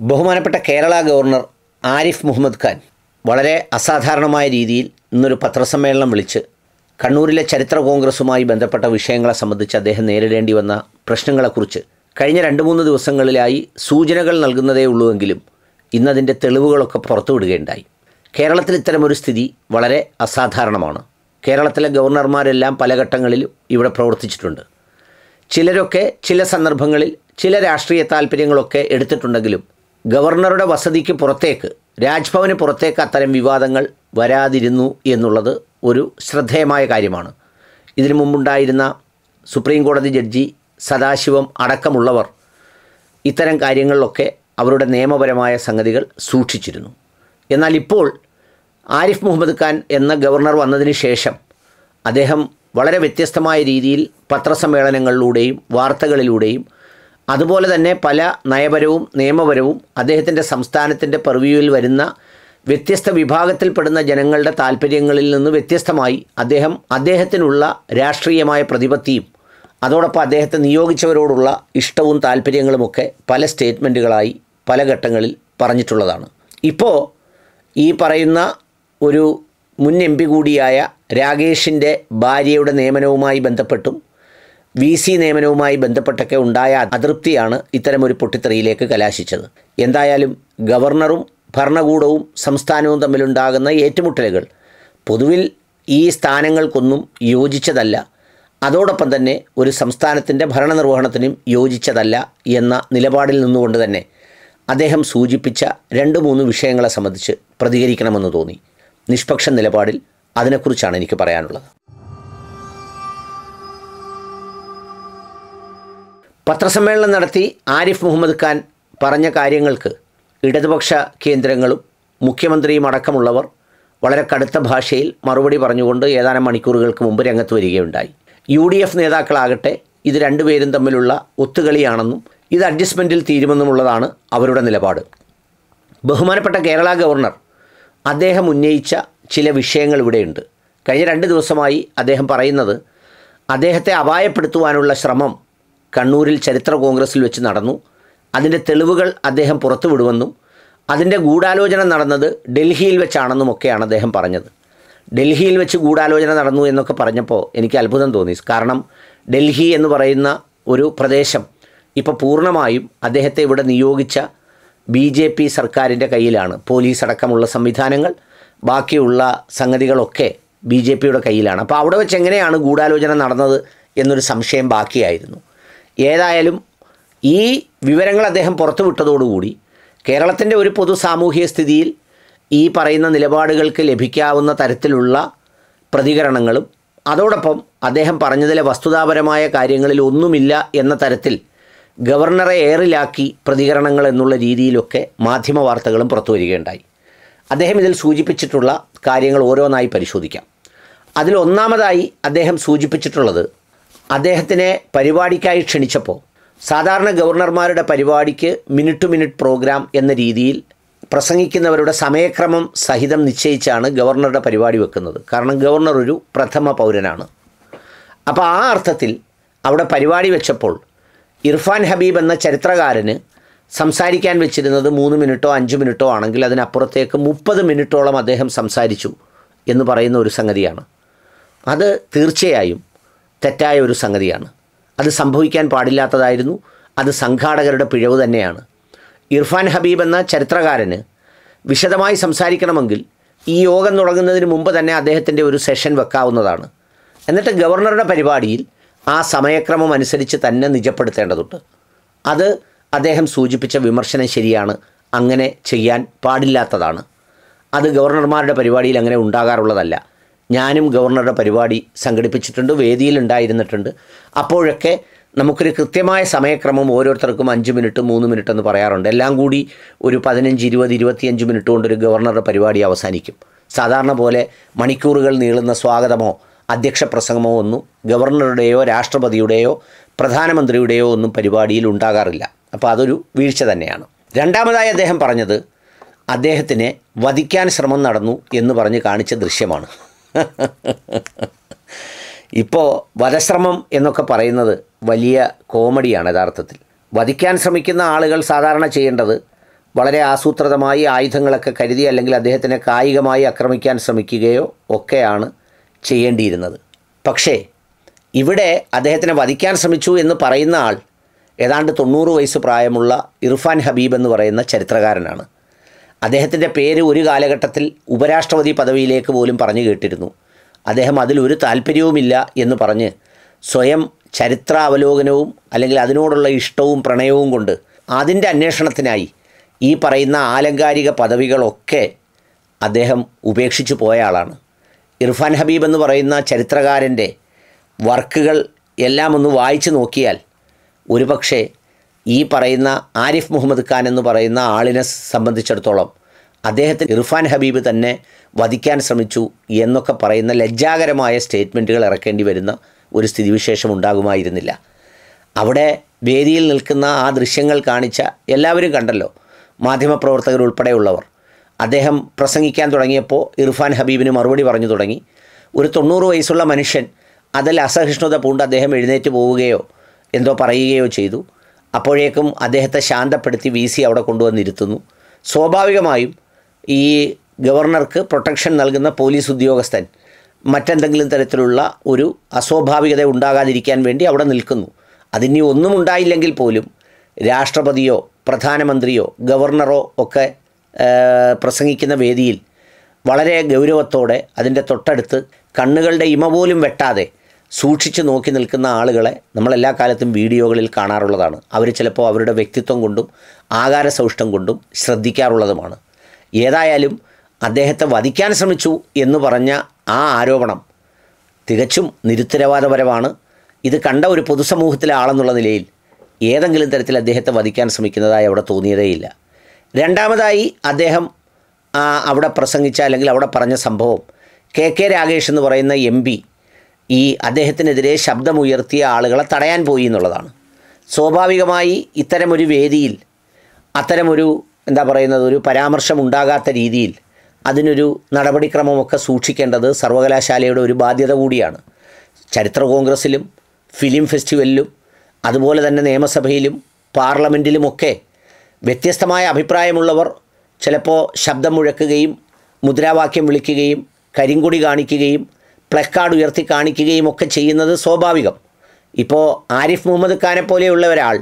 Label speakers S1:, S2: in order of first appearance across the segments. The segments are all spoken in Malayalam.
S1: ബഹുമാനപ്പെട്ട കേരള ഗവർണർ ആരിഫ് മുഹമ്മദ് ഖാൻ വളരെ അസാധാരണമായ രീതിയിൽ ഇന്നൊരു പത്രസമ്മേളനം വിളിച്ച് കണ്ണൂരിലെ ചരിത്ര കോൺഗ്രസുമായി ബന്ധപ്പെട്ട വിഷയങ്ങളെ സംബന്ധിച്ച് അദ്ദേഹം നേരിടേണ്ടി വന്ന പ്രശ്നങ്ങളെക്കുറിച്ച് കഴിഞ്ഞ രണ്ട് മൂന്ന് ദിവസങ്ങളിലായി സൂചനകൾ നൽകുന്നതേ ഉള്ളൂവെങ്കിലും ഇന്നതിന്റെ തെളിവുകളൊക്കെ പുറത്തുവിടുകയുണ്ടായി. കേരളത്തിൽ ഇത്തരമൊരു സ്ഥിതി വളരെ അസാധാരണമാണ്. കേരളത്തിലെ ഗവർണർമാരെല്ലാം പല ഘട്ടങ്ങളിലും ഇവിടെ പ്രവർത്തിച്ചിട്ടുണ്ട്. ചിലരൊക്കെ ചില സന്ദർഭങ്ങളിൽ ചില രാഷ്ട്രീയ താല്പര്യങ്ങളൊക്കെ എടുത്തിട്ടുണ്ടെങ്കിലും ഗവർണറുടെ വസതിക്ക് പുറത്തേക്ക് രാജ്ഭവന് പുറത്തേക്ക് അത്തരം വിവാദങ്ങൾ വരാതിരുന്നു എന്നുള്ളത് ഒരു ശ്രദ്ധേയമായ കാര്യമാണ്. ഇതിനു മുമ്പുണ്ടായിരുന്ന സുപ്രീം കോടതി ജഡ്ജി സദാശിവം അടക്കമുള്ളവർ ഇത്തരം കാര്യങ്ങളിലൊക്കെ അവരുടെ നിയമപരമായ സംഗതികൾ സൂക്ഷിച്ചിരുന്നു. എന്നാൽ ഇപ്പോൾ ആരിഫ് മുഹമ്മദ് ഖാൻ എന്ന ഗവർണർ വന്നതിന് ശേഷം അദ്ദേഹം വളരെ വ്യത്യസ്തമായ രീതിയിൽ പത്രസമ്മേളനങ്ങളിലൂടെയും വാർത്തകളിലൂടെയും അതുപോലെ തന്നെ പല നയപരവും നിയമപരവും അദ്ദേഹത്തിന്റെ സംസ്ഥാനത്തിന്റെ പെർവ്യൂവിൽ വരുന്ന വ്യത്യസ്ത വിഭാഗത്തിൽപ്പെടുന്ന ജനങ്ങളുടെ താല്പര്യങ്ങളിൽ നിന്ന് വ്യത്യസ്തമായി അദ്ദേഹം അദ്ദേഹത്തിനുള്ള രാഷ്ട്രീയമായ പ്രതിപത്തിയും അതോടൊപ്പം അദ്ദേഹത്തെ നിയോഗിച്ചവരോടുള്ള ഇഷ്ടവും താല്പര്യങ്ങളുമൊക്കെ പല സ്റ്റേറ്റ്മെന്റുകളായി പല ഘട്ടങ്ങളിൽ പറഞ്ഞിട്ടുള്ളതാണ്. ഇപ്പോൾ ഈ പറയുന്ന ഒരു മുൻ എം പി കൂടിയായ രാകേഷിന്റെ ഭാര്യയുടെ നിയമനവുമായി ബന്ധപ്പെട്ടും വി സി നിയമനവുമായി ബന്ധപ്പെട്ടൊക്കെ ഉണ്ടായ അതൃപ്തിയാണ് ഇത്തരമൊരു പൊട്ടിത്തെറിയിലേക്ക് കലാശിച്ചത്. എന്തായാലും ഗവർണറും ഭരണകൂടവും സംസ്ഥാനവും തമ്മിലുണ്ടാകുന്ന ഏറ്റുമുട്ടലുകൾ പൊതുവിൽ ഈ സ്ഥാനങ്ങൾക്കൊന്നും യോജിച്ചതല്ല. അതോടൊപ്പം തന്നെ ഒരു സംസ്ഥാനത്തിന്റെ ഭരണനിർവഹണത്തിനും യോജിച്ചതല്ല എന്ന നിലപാടിൽ നിന്നുകൊണ്ട് തന്നെ അദ്ദേഹം സൂചിപ്പിച്ച രണ്ട് മൂന്ന് വിഷയങ്ങളെ സംബന്ധിച്ച് പ്രതികരിക്കണമെന്ന് തോന്നി. നിഷ്പക്ഷ നിലപാടിൽ അതിനെക്കുറിച്ചാണ് എനിക്ക് പറയാനുള്ളത്. പത്രസമ്മേളനം നടത്തി ആരിഫ് മുഹമ്മദ് ഖാൻ പറഞ്ഞ കാര്യങ്ങൾക്ക് ഇടതുപക്ഷ കേന്ദ്രങ്ങളും മുഖ്യമന്ത്രിയും അടക്കമുള്ളവർ വളരെ കടുത്ത ഭാഷയിൽ മറുപടി പറഞ്ഞുകൊണ്ട് ഏതാനും മണിക്കൂറുകൾക്ക് മുമ്പ് രംഗത്ത് വരികയുണ്ടായി. യു ഡി എഫ് നേതാക്കളാകട്ടെ ഇത് രണ്ടുപേരും തമ്മിലുള്ള ഒത്തുകളിയാണെന്നും ഇത് അഡ്ജസ്റ്റ്മെന്റിൽ തീരുമെന്നുമുള്ളതാണ് അവരുടെ നിലപാട്. ബഹുമാനപ്പെട്ട കേരള ഗവർണർ അദ്ദേഹം ഉന്നയിച്ച ചില വിഷയങ്ങൾ ഇവിടെയുണ്ട്. കഴിഞ്ഞ രണ്ട് ദിവസമായി അദ്ദേഹം പറയുന്നത് അദ്ദേഹത്തെ അപായപ്പെടുത്തുവാനുള്ള ശ്രമം കണ്ണൂരിൽ ചരിത്ര കോൺഗ്രസിൽ വെച്ച് നടന്നു. അതിന്റെ തെളിവുകൾ അദ്ദേഹം പുറത്തുവിടുമെന്നും അതിന്റെ ഗൂഢാലോചന നടന്നത് ഡൽഹിയിൽ വെച്ചാണെന്നും ഒക്കെയാണ് അദ്ദേഹം പറഞ്ഞത്. ഡൽഹിയിൽ വെച്ച് ഗൂഢാലോചന നടന്നു എന്നൊക്കെ പറഞ്ഞപ്പോൾ എനിക്ക് അത്ഭുതം തോന്നി. കാരണം ഡൽഹി എന്ന് പറയുന്ന ഒരു പ്രദേശം ഇപ്പോൾ പൂർണമായും അദ്ദേഹത്തെ ഇവിടെ നിയോഗിച്ച ബി ജെ പി സർക്കാരിന്റെ കയ്യിലാണ്. പോലീസ് അടക്കമുള്ള സംവിധാനങ്ങൾ ബാക്കിയുള്ള സംഗതികളൊക്കെ ബി ജെ പിയുടെ കയ്യിലാണ്. അപ്പോൾ അവിടെ വെച്ച് എങ്ങനെയാണ് ഗൂഢാലോചന നടന്നത് എന്നൊരു സംശയം ബാക്കിയായിരുന്നു. ഏതായാലും ഈ വിവരങ്ങൾ അദ്ദേഹം പുറത്തുവിട്ടതോടുകൂടി കേരളത്തിന്റെ ഒരു പൊതു സാമൂഹിക സ്ഥിതിയിൽ ഈ പറയുന്ന നിലപാടുകൾക്ക് ലഭിക്കാവുന്ന തരത്തിലുള്ള പ്രതികരണങ്ങളും അതോടൊപ്പം അദ്ദേഹം പറഞ്ഞതിലെ വസ്തുതാപരമായ കാര്യങ്ങളിൽ ഒന്നുമില്ല എന്ന തരത്തിൽ ഗവർണറെ ഏറിലാക്കി പ്രതികരണങ്ങൾ എന്നുള്ള രീതിയിലൊക്കെ മാധ്യമ വാർത്തകളും പുറത്തു വരികയുണ്ടായി. അദ്ദേഹം ഇതിൽ സൂചിപ്പിച്ചിട്ടുള്ള കാര്യങ്ങൾ ഓരോന്നായി പരിശോധിക്കാം. അതിൽ ഒന്നാമതായി അദ്ദേഹം സൂചിപ്പിച്ചിട്ടുള്ളത് അദ്ദേഹത്തിനെ പരിപാടിക്കായി ക്ഷണിച്ചപ്പോൾ സാധാരണ ഗവർണർമാരുടെ പരിപാടിക്ക് മിനിറ്റ് ടു മിനിറ്റ് പ്രോഗ്രാം എന്ന രീതിയിൽ പ്രസംഗിക്കുന്നവരുടെ സമയക്രമം സഹിതം നിശ്ചയിച്ചാണ് ഗവർണറുടെ പരിപാടി വെക്കുന്നത്. കാരണം ഗവർണർ ഒരു പ്രഥമ പൗരനാണ്. അപ്പോൾ ആ അർത്ഥത്തിൽ അവിടെ പരിപാടി വെച്ചപ്പോൾ ഇർഫാൻ ഹബീബ് എന്ന ചരിത്രകാരന് സംസാരിക്കാൻ വെച്ചിരുന്നത് മൂന്ന് മിനിറ്റോ അഞ്ച് മിനിറ്റോ ആണെങ്കിൽ അതിനപ്പുറത്തേക്ക് മുപ്പത് മിനിറ്റോളം അദ്ദേഹം സംസാരിച്ചു എന്ന് പറയുന്ന ഒരു സംഗതിയാണ്. അത് തീർച്ചയായും തെറ്റായ ഒരു സംഗതിയാണ്. അത് സംഭവിക്കാൻ പാടില്ലാത്തതായിരുന്നു. അത് സംഘാടകരുടെ പിഴവ് തന്നെയാണ്. ഇർഫാൻ ഹബീബ് എന്ന ചരിത്രകാരന് വിശദമായി സംസാരിക്കണമെങ്കിൽ ഈ യോഗം തുടങ്ങുന്നതിന് മുമ്പ് തന്നെ അദ്ദേഹത്തിന്റെ ഒരു സെഷൻ വെക്കാവുന്നതാണ്. എന്നിട്ട് ഗവർണറുടെ പരിപാടിയിൽ ആ സമയക്രമം അനുസരിച്ച് തന്നെ നിജപ്പെടുത്തേണ്ടതുണ്ട്. അത് അദ്ദേഹം സൂചിപ്പിച്ച വിമർശനം ശരിയാണ്. അങ്ങനെ ചെയ്യാൻ പാടില്ലാത്തതാണ്. അത് ഗവർണർമാരുടെ പരിപാടിയിൽ അങ്ങനെ ഉണ്ടാകാറുള്ളതല്ല. ഞാനും ഗവർണറുടെ പരിപാടി സംഘടിപ്പിച്ചിട്ടുണ്ട് വേദിയിൽ ഉണ്ടായിരുന്നിട്ടുണ്ട് അപ്പോഴൊക്കെ നമുക്കൊരു കൃത്യമായ സമയക്രമം ഓരോരുത്തർക്കും അഞ്ച് മിനിറ്റ് മൂന്ന് മിനിറ്റ് എന്ന് പറയാറുണ്ട്. എല്ലാം കൂടി ഒരു പതിനഞ്ച് ഇരുപത് ഇരുപത്തിയഞ്ച് മിനിറ്റ് കൊണ്ട് ഒരു ഗവർണറുടെ പരിപാടി അവസാനിക്കും. സാധാരണ പോലെ മണിക്കൂറുകൾ നീളുന്ന സ്വാഗതമോ അധ്യക്ഷ പ്രസംഗമോ ഒന്നും ഗവർണറുടെയോ രാഷ്ട്രപതിയുടെയോ പ്രധാനമന്ത്രിയുടെയോ ഒന്നും പരിപാടിയിൽ ഉണ്ടാകാറില്ല. അപ്പോൾ അതൊരു വീഴ്ച തന്നെയാണ്. രണ്ടാമതായി അദ്ദേഹം പറഞ്ഞത് അദ്ദേഹത്തിനെ വധിക്കാൻ ശ്രമം നടന്നു എന്ന് പറഞ്ഞ് കാണിച്ച ദൃശ്യമാണ്. ഇപ്പോൾ വധശ്രമം എന്നൊക്കെ പറയുന്നത് വലിയ കോമഡിയാണ് യഥാർത്ഥത്തിൽ. വധിക്കാൻ ശ്രമിക്കുന്ന ആളുകൾ സാധാരണ ചെയ്യേണ്ടത് വളരെ ആസൂത്രിതമായി ആയുധങ്ങളൊക്കെ കരുതി അല്ലെങ്കിൽ അദ്ദേഹത്തിനെ കായികമായി ആക്രമിക്കാൻ ശ്രമിക്കുകയോ ഒക്കെയാണ് ചെയ്യേണ്ടിയിരുന്നത്. പക്ഷേ ഇവിടെ അദ്ദേഹത്തിനെ വധിക്കാൻ ശ്രമിച്ചു എന്ന് പറയുന്ന ആൾ ഏതാണ്ട് തൊണ്ണൂറ് വയസ്സ് പ്രായമുള്ള ഇർഫാൻ ഹബീബ് എന്ന് പറയുന്ന ചരിത്രകാരനാണ്. അദ്ദേഹത്തിന്റെ പേര് ഒരു കാലഘട്ടത്തിൽ ഉപരാഷ്ട്രപതി പദവിയിലേക്ക് പോലും പറഞ്ഞു കേട്ടിരുന്നു. അദ്ദേഹം അതിലൊരു താല്പര്യവുമില്ല എന്ന് പറഞ്ഞ് സ്വയം ചരിത്രാവലോകനവും അല്ലെങ്കിൽ അതിനോടുള്ള ഇഷ്ടവും പ്രണയവും കൊണ്ട് അതിന്റെ അന്വേഷണത്തിനായി ഈ പറയുന്ന ആലങ്കാരിക പദവികളൊക്കെ അദ്ദേഹം ഉപേക്ഷിച്ചു പോയ ആളാണ്. ഇർഫാൻ ഹബീബ് എന്ന് പറയുന്ന ചരിത്രകാരന്റെ വർക്കുകൾ എല്ലാം ഒന്ന് വായിച്ചു നോക്കിയാൽ ഒരുപക്ഷെ ഈ പറയുന്ന ആരിഫ് മുഹമ്മദ് ഖാൻ എന്ന് പറയുന്ന ആളിനെ സംബന്ധിച്ചിടത്തോളം അദ്ദേഹത്തിന് ഇർഫാൻ ഹബീബ് തന്നെ വധിക്കാൻ ശ്രമിച്ചു എന്നൊക്കെ പറയുന്ന ലജ്ജാകരമായ സ്റ്റേറ്റ്മെന്റുകൾ ഇറക്കേണ്ടി വരുന്ന ഒരു സ്ഥിതിവിശേഷം ഉണ്ടാകുമായിരുന്നില്ല. അവിടെ വേദിയിൽ നിൽക്കുന്ന ആ ദൃശ്യങ്ങൾ കാണിച്ച എല്ലാവരും കണ്ടല്ലോ മാധ്യമപ്രവർത്തകർ ഉൾപ്പെടെയുള്ളവർ. അദ്ദേഹം പ്രസംഗിക്കാൻ തുടങ്ങിയപ്പോൾ ഇർഫാൻ ഹബീബിന് മറുപടി പറഞ്ഞു തുടങ്ങി. ഒരു തൊണ്ണൂറ് വയസ്സുള്ള മനുഷ്യൻ അതിൽ അസഹിഷ്ണുത പൂണ്ട് അദ്ദേഹം എഴുന്നേറ്റ് പോവുകയോ എന്തോ പറയുകയോ ചെയ്തു. അപ്പോഴേക്കും അദ്ദേഹത്തെ ശാന്തപ്പെടുത്തി വി സി അവിടെ കൊണ്ടുവന്നിരുത്തുന്നു. സ്വാഭാവികമായും ഈ ഗവർണർക്ക് പ്രൊട്ടക്ഷൻ നൽകുന്ന പോലീസ് ഉദ്യോഗസ്ഥൻ മറ്റെന്തെങ്കിലും തരത്തിലുള്ള ഒരു അസ്വാഭാവികത ഉണ്ടാകാതിരിക്കാൻ വേണ്ടി അവിടെ നിൽക്കുന്നു. അതിനി ഒന്നും ഉണ്ടായില്ലെങ്കിൽ പോലും രാഷ്ട്രപതിയോ പ്രധാനമന്ത്രിയോ ഗവർണറോ ഒക്കെ പ്രസംഗിക്കുന്ന വേദിയിൽ വളരെ ഗൗരവത്തോടെ അതിന്റെ തൊട്ടടുത്ത് കണ്ണുകളുടെ ഇമ പോലും വെട്ടാതെ സൂക്ഷിച്ച് നോക്കി നിൽക്കുന്ന ആളുകളെ നമ്മളെല്ലാ കാലത്തും വീഡിയോകളിൽ കാണാറുള്ളതാണ്. അവർ ചിലപ്പോൾ അവരുടെ വ്യക്തിത്വം കൊണ്ടും ആകാര സൗഷ്ടം കൊണ്ടും ശ്രദ്ധിക്കാറുള്ളതുമാണ്. ഏതായാലും അദ്ദേഹത്തെ വധിക്കാൻ ശ്രമിച്ചു എന്ന് പറഞ്ഞ ആ ആരോപണം തികച്ചും നിരുത്തരവാദപരമാണ്. ഇത് കണ്ട ഒരു പൊതുസമൂഹത്തിലെ ആളെന്നുള്ള നിലയിൽ ഏതെങ്കിലും തരത്തിൽ അദ്ദേഹത്തെ വധിക്കാൻ ശ്രമിക്കുന്നതായി അവിടെ തോന്നിയതേയില്ല. രണ്ടാമതായി അദ്ദേഹം അവിടെ പ്രസംഗിച്ച അല്ലെങ്കിൽ അവിടെ പറഞ്ഞ സംഭവം കെ കെ രാഗേഷ് എന്ന് പറയുന്ന എം പി ഈ അദ്ദേഹത്തിനെതിരെ ശബ്ദമുയർത്തിയ ആളുകളെ തടയാൻ പോയി എന്നുള്ളതാണ്. സ്വാഭാവികമായി ഇത്തരമൊരു വേദിയിൽ അത്തരമൊരു എന്താ പറയുന്നത് ഒരു പരാമർശം ഉണ്ടാകാത്ത രീതിയിൽ അതിനൊരു നടപടിക്രമമൊക്കെ സൂക്ഷിക്കേണ്ടത് സർവകലാശാലയുടെ ഒരു ബാധ്യത കൂടിയാണ്. ചരിത്ര കോൺഗ്രസ്സിലും ഫിലിം ഫെസ്റ്റിവലിലും അതുപോലെ തന്നെ നിയമസഭയിലും പാർലമെന്റിലുമൊക്കെ വ്യത്യസ്തമായ അഭിപ്രായമുള്ളവർ ചിലപ്പോൾ ശബ്ദം മുഴക്കുകയും മുദ്രാവാക്യം വിളിക്കുകയും കരിങ്കുടി കാണിക്കുകയും പ്ലക്കാർഡ് ഉയർത്തി കാണിക്കുകയും ഒക്കെ ചെയ്യുന്നത് സ്വാഭാവികം. ഇപ്പോൾ ആരിഫ് മുഹമ്മദ് ഖാനെ പോലെയുള്ള ഒരാൾ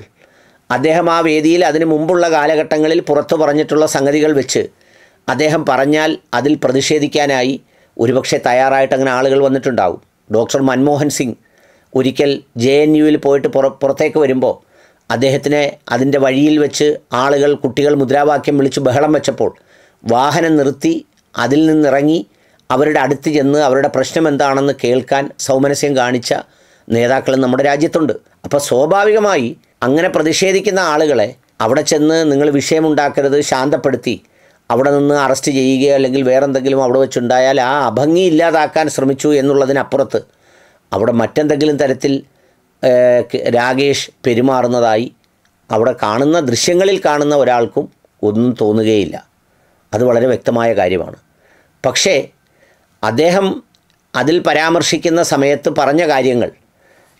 S1: അദ്ദേഹം ആ വേദിയിൽ അതിനു മുമ്പുള്ള കാലഘട്ടങ്ങളിൽ പുറത്തു പറഞ്ഞിട്ടുള്ള സംഗതികൾ വെച്ച് അദ്ദേഹം പറഞ്ഞാൽ അതിൽ പ്രതിഷേധിക്കാനായി ഒരുപക്ഷെ തയ്യാറായിട്ട് അങ്ങനെ ആളുകൾ വന്നിട്ടുണ്ടാവും. ഡോക്ടർ മൻമോഹൻ സിംഗ് ഒരിക്കൽ ജെ എൻ യുവിൽ പോയിട്ട് പുറ പുറത്തേക്ക് വരുമ്പോൾ അദ്ദേഹത്തിനെ അതിന്റെ വഴിയിൽ വെച്ച് ആളുകൾ കുട്ടികൾ മുദ്രാവാക്യം വിളിച്ച് ബഹളം വെച്ചപ്പോൾ വാഹനം നിർത്തി അതിൽ നിന്നിറങ്ങി അവരുടെ അടുത്ത് ചെന്ന് അവരുടെ പ്രശ്നം എന്താണെന്ന് കേൾക്കാൻ സൗമനസ്യം കാണിച്ച നേതാക്കൾ നമ്മുടെ രാജ്യത്തുണ്ട്. അപ്പോൾ സ്വാഭാവികമായി അങ്ങനെ പ്രതിഷേധിക്കുന്ന ആളുകളെ അവിടെ ചെന്ന് നിങ്ങൾ വിഷയമുണ്ടാക്കരുത് ശാന്തപ്പെടുത്തി. അവിടെ നിന്ന് അറസ്റ്റ് ചെയ്യുകയോ അല്ലെങ്കിൽ വേറെന്തെങ്കിലും അവിടെ വെച്ചുണ്ടായാൽ ആ അഭംഗി ഇല്ലാതാക്കാൻ ശ്രമിച്ചു എന്നുള്ളതിനപ്പുറത്ത് അവിടെ മറ്റെന്തെങ്കിലും തരത്തിൽ രാകേഷ് പെരുമാറുന്നതായി അവിടെ കാണുന്ന ദൃശ്യങ്ങളിൽ കാണുന്ന ഒരാൾക്കും ഒന്നും തോന്നുകയില്ല. അത് വളരെ വ്യക്തമായ കാര്യമാണ്. പക്ഷേ അദ്ദേഹം അതിൽ പരാമർശിക്കുന്ന സമയത്ത് പറഞ്ഞ കാര്യങ്ങൾ.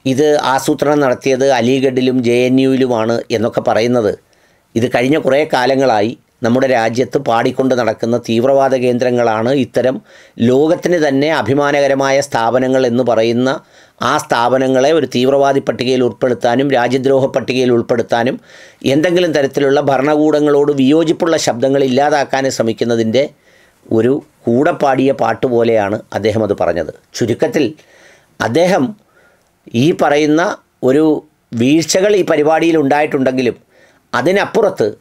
S1: ഇത് ആസൂത്രണം നടത്തിയത് അലിഗഡിലും ജെ എൻ യുയിലുമാണ് എന്നൊക്കെ പറയുന്നത്. ഇത് കഴിഞ്ഞ കുറേ കാലങ്ങളായി നമ്മുടെ രാജ്യത്ത് പാടിക്കൊണ്ട് നടക്കുന്ന തീവ്രവാദ കേന്ദ്രങ്ങളാണ് ഇത്തരം ലോകത്തിന് തന്നെ അഭിമാനകരമായ സ്ഥാപനങ്ങൾ എന്ന് പറയുന്ന ആ സ്ഥാപനങ്ങളെ ഒരു തീവ്രവാദി പട്ടികയിൽ ഉൾപ്പെടുത്താനും രാജ്യദ്രോഹ പട്ടികയിൽ ഉൾപ്പെടുത്താനും എന്തെങ്കിലും തരത്തിലുള്ള ഭരണകൂടങ്ങളോട് വിയോജിപ്പുള്ള ശബ്ദങ്ങൾ ഇല്ലാതാക്കാനും ശ്രമിക്കുന്നതിന്റെ ഒരു കൂടെ പാടിയ പാട്ട് പോലെയാണ് അദ്ദേഹം അത് പറഞ്ഞത്. ചുരുക്കത്തിൽ അദ്ദേഹം ഈ പറയുന്ന ഒരു വീഴ്ചകൾ ഈ പരിപാടിയിൽ ഉണ്ടായിട്ടുണ്ടെങ്കിലും അതിനപ്പുറത്ത്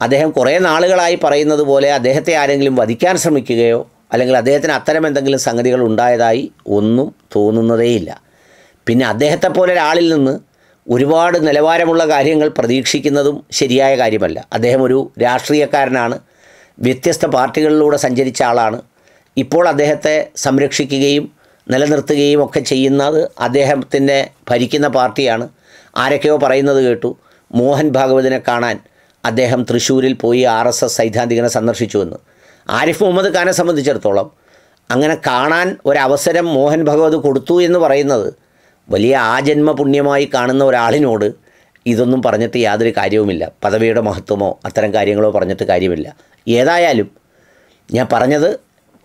S1: അദ്ദേഹം കുറേ നാളുകളായി പറയുന്നത് പോലെ അദ്ദേഹത്തെ ആരെങ്കിലും വധിക്കാൻ ശ്രമിക്കുകയോ അല്ലെങ്കിൽ അദ്ദേഹത്തിന് അത്തരം എന്തെങ്കിലും സംഗതികൾ ഉണ്ടായതായി ഒന്നും തോന്നുന്നതേയില്ല. പിന്നെ അദ്ദേഹത്തെ പോലെ ഒരാളിൽ നിന്ന് ഒരുപാട് നിലവാരമുള്ള കാര്യങ്ങൾ പ്രതീക്ഷിക്കുന്നതും ശരിയായ കാര്യമല്ല. അദ്ദേഹം ഒരു രാഷ്ട്രീയക്കാരനാണ്. വ്യത്യസ്ത പാർട്ടികളിലൂടെ സഞ്ചരിച്ച ആളാണ്. ഇപ്പോൾ അദ്ദേഹത്തെ സംരക്ഷിക്കുകയും നിലനിർത്തുകയും ഒക്കെ ചെയ്യുന്നത് അദ്ദേഹത്തിന്റെ ഭരിക്കുന്ന പാർട്ടിയാണ്. ആരൊക്കെയോ പറയുന്നത് കേട്ടു. മോഹൻ ഭാഗവതിനെ കാണാൻ അദ്ദേഹം തൃശ്ശൂരിൽ പോയി ആർ എസ് എസ് സൈദ്ധാന്തികനെ സന്ദർശിച്ചുവെന്ന് ആരിഫ് മുഹമ്മദ് ഖാനെ സംബന്ധിച്ചിടത്തോളം അങ്ങനെ കാണാൻ ഒരവസരം മോഹൻ ഭഗവത് കൊടുത്തു എന്ന് പറയുന്നത് വലിയ ആജന്മ പുണ്യമായി കാണുന്ന ഒരാളിനോട് ഇതൊന്നും പറഞ്ഞിട്ട് യാതൊരു കാര്യവുമില്ല. പദവിയുടെ മഹത്വമോ അത്തരം കാര്യങ്ങളോ പറഞ്ഞിട്ട് കാര്യമില്ല. ഏതായാലും ഞാൻ പറഞ്ഞത്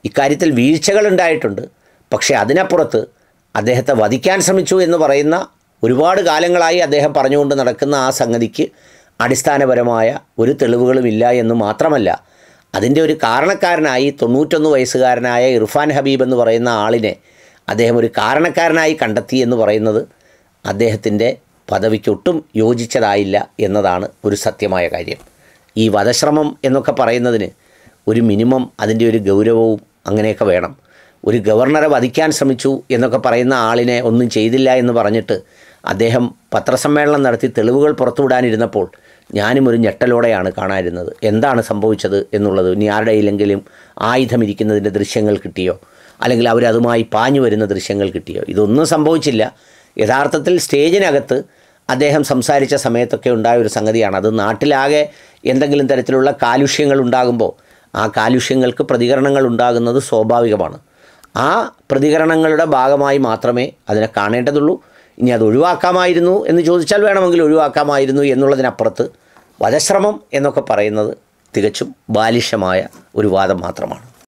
S1: ഇക്കാര്യത്തിൽ വീഴ്ചകൾ ഉണ്ടായിട്ടുണ്ട് പക്ഷേ അതിനപ്പുറത്ത് അദ്ദേഹത്തെ വധിക്കാൻ ശ്രമിച്ചു എന്ന് പറയുന്ന ഒരുപാട് കാലങ്ങളായി അദ്ദേഹം പറഞ്ഞുകൊണ്ട് നടക്കുന്ന ആ സംഗതിക്ക് അടിസ്ഥാനപരമായ ഒരു തെളിവുകളുമില്ല എന്ന് മാത്രമല്ല അതിന്റെ ഒരു കാരണക്കാരനായി തൊണ്ണൂറ്റൊന്ന് വയസ്സുകാരനായ ഇർഫാൻ ഹബീബ് എന്ന് പറയുന്ന ആളിനെ അദ്ദേഹം ഒരു കാരണക്കാരനായി കണ്ടെത്തി എന്ന് പറയുന്നത് അദ്ദേഹത്തിന്റെ പദവിക്കൊട്ടും യോജിച്ചതായില്ല എന്നതാണ് ഒരു സത്യമായ കാര്യം. ഈ വധശ്രമം എന്നൊക്കെ പറയുന്നതിന് ഒരു മിനിമം അതിന്റെ ഒരു ഗൗരവവും അങ്ങനെയൊക്കെ വേണം. ഒരു ഗവർണറെ വധിക്കാൻ ശ്രമിച്ചു എന്നൊക്കെ പറയുന്ന ആളിനെ ഒന്നും ചെയ്തില്ല എന്ന് പറഞ്ഞിട്ട് അദ്ദേഹം പത്രസമ്മേളനം നടത്തി തെളിവുകൾ പുറത്തുവിടാനിരുന്നപ്പോൾ ഞാനും ഒരു ഞെട്ടലോടെയാണ് കാണാനിരുന്നത്. എന്താണ് സംഭവിച്ചത് എന്നുള്ളത് ഇനി ആരുടെയിലെങ്കിലും ആയുധമിരിക്കുന്നതിന്റെ ദൃശ്യങ്ങൾ കിട്ടിയോ? അല്ലെങ്കിൽ അവരതുമായി പാഞ്ഞു വരുന്ന ദൃശ്യങ്ങൾ കിട്ടിയോ? ഇതൊന്നും സംഭവിച്ചില്ല. യഥാർത്ഥത്തിൽ സ്റ്റേജിനകത്ത് അദ്ദേഹം സംസാരിച്ച സമയത്തൊക്കെ ഉണ്ടായ ഒരു സംഗതിയാണ്. അത് നാട്ടിലാകെ എന്തെങ്കിലും തരത്തിലുള്ള കാലുഷ്യങ്ങൾ ഉണ്ടാകുമ്പോൾ ആ കാലുഷ്യങ്ങൾക്ക് പ്രതികരണങ്ങൾ ഉണ്ടാകുന്നത് സ്വാഭാവികമാണ്. ആ പ്രതികരണങ്ങളുടെ ഭാഗമായി മാത്രമേ അതിനെ കാണേണ്ടതുള്ളൂ. ഇനി അത് ഒഴിവാക്കാമായിരുന്നു എന്ന് ചോദിച്ചാൽ വേണമെങ്കിൽ ഒഴിവാക്കാമായിരുന്നു എന്നുള്ളതിനപ്പുറത്ത് വധശ്രമം എന്നൊക്കെ പറയുന്നത് തികച്ചും ബാലിഷ്യമായ ഒരു വാദം മാത്രമാണ്.